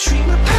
treat my